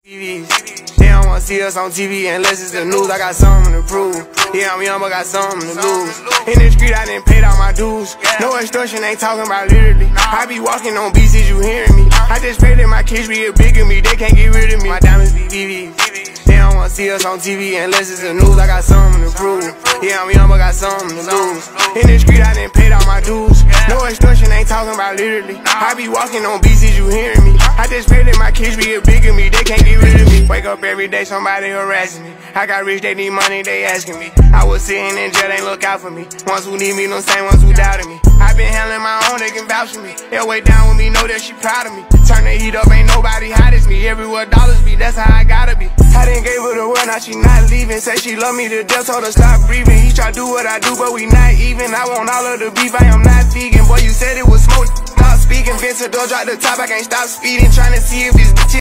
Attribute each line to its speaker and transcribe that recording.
Speaker 1: TVs. They don't wanna see us on TV unless it's the news. I got something to prove. Yeah, I'm young, but got something to lose. In the street, I didn't pay all my dues. No extortion, ain't talking about literally. I be walking on beats, is you hearing me? I just pray that my kids be a bigger me. They can't get rid of me. My diamonds be VVs. They don't wanna see us on TV unless it's the news. I got something to prove. Yeah, I'm young, but got something to lose. In the street, I didn't pay all my dues. No extortion, ain't talking about literally. I be walking on beats, is you hearing me? I just pray that my kids be a bigger me. Can't get rid of me. Wake up every day, somebody harassing me. I got rich, they need money, they asking me. I was sitting in jail, they look out for me. Ones who need me, no same ones who doubted me. I been handling my own, they can vouch for me. They'll way down with me, know that she proud of me. Turn the heat up, ain't nobody hot as me. Everywhere dollars be, that's how I gotta be. I didn't gave her the word, now she not leaving. Say she love me to death, told her stop breathing. He try do what I do, but we not even. I want all of the beef, I am not vegan. Boy, you said it was smoke. Stop speaking, Vincent, door drop the top, I can't stop speeding. Trying to see if this